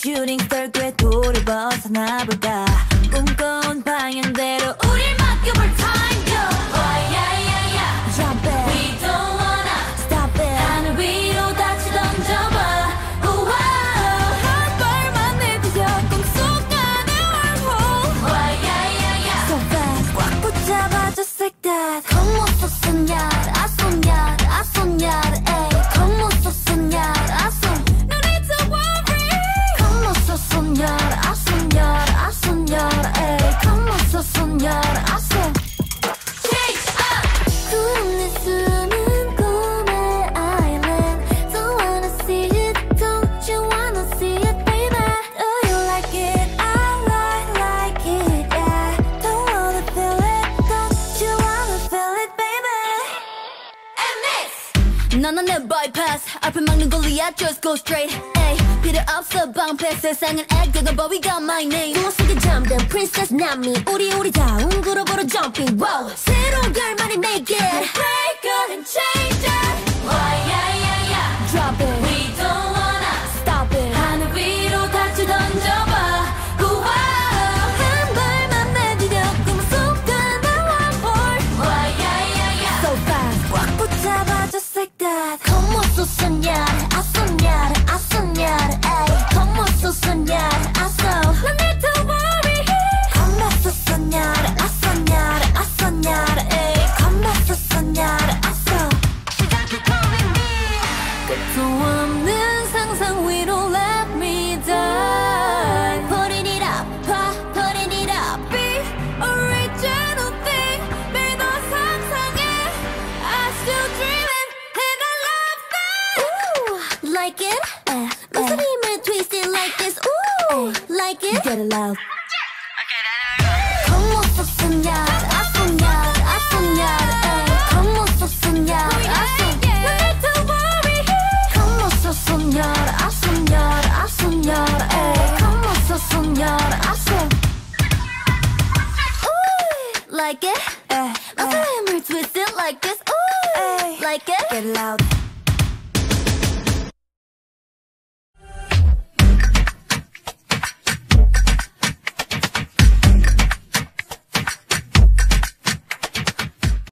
슈팅 스tar 궤도를 벗어나 볼까 this. 너는 내 bypass 앞을 막는 골리앗 just go straight 에이 필요 없어 방패 세상은 액되고 but we got my name 꿈 속에 잠든 princess 남미 우리 우리다운 그룹으로 jumping wow 새로운 결말이 make it break it and change 끝도 없는 상상 위로 let me die Putting it up, pa, putting it up Be original thing 매일 너 상상해 I still dreaming and I love that Ooh, like it? Uh, 목소리를 twist it like this Ooh, like it? Get it loud like it? Uh, uh, My eh. time hurts, twist it like this. Ooh, uh, like it? Get loud.